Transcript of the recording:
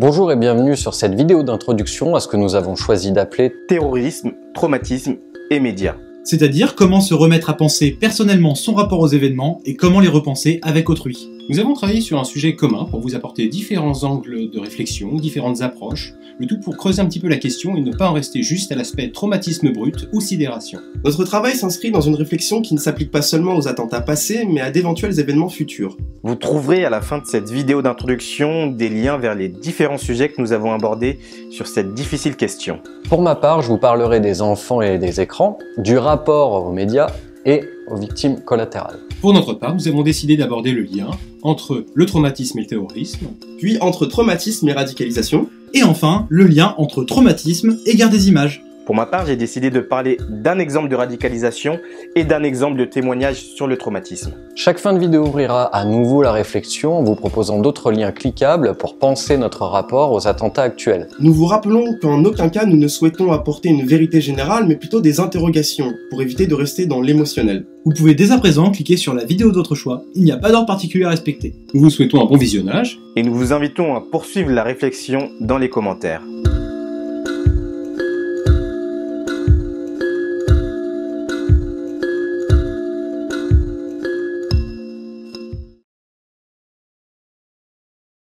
Bonjour et bienvenue sur cette vidéo d'introduction à ce que nous avons choisi d'appeler terrorisme, traumatisme et médias. C'est-à-dire comment se remettre à penser personnellement son rapport aux événements et comment les repenser avec autrui. Nous avons travaillé sur un sujet commun pour vous apporter différents angles de réflexion, différentes approches, le tout pour creuser un petit peu la question et ne pas en rester juste à l'aspect traumatisme brut ou sidération. Notre travail s'inscrit dans une réflexion qui ne s'applique pas seulement aux attentats passés, mais à d'éventuels événements futurs. Vous trouverez à la fin de cette vidéo d'introduction des liens vers les différents sujets que nous avons abordés sur cette difficile question. Pour ma part, je vous parlerai des enfants et des écrans, du rapport aux médias et aux victimes collatérales. Pour notre part, nous avons décidé d'aborder le lien entre le traumatisme et le terrorisme, puis entre traumatisme et radicalisation, et enfin le lien entre traumatisme et guerre des images. Pour ma part, j'ai décidé de parler d'un exemple de radicalisation et d'un exemple de témoignage sur le traumatisme. Chaque fin de vidéo ouvrira à nouveau la réflexion en vous proposant d'autres liens cliquables pour penser notre rapport aux attentats actuels. Nous vous rappelons qu'en aucun cas nous ne souhaitons apporter une vérité générale mais plutôt des interrogations pour éviter de rester dans l'émotionnel. Vous pouvez dès à présent cliquer sur la vidéo d'autre choix, il n'y a pas d'ordre particulier à respecter. Nous vous souhaitons un bon visionnage et nous vous invitons à poursuivre la réflexion dans les commentaires.